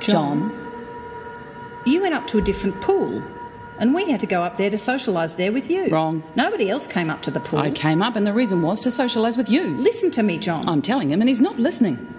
John. You went up to a different pool, and we had to go up there to socialise there with you. Wrong. Nobody else came up to the pool. I came up, and the reason was to socialise with you. Listen to me, John. I'm telling him, and he's not listening.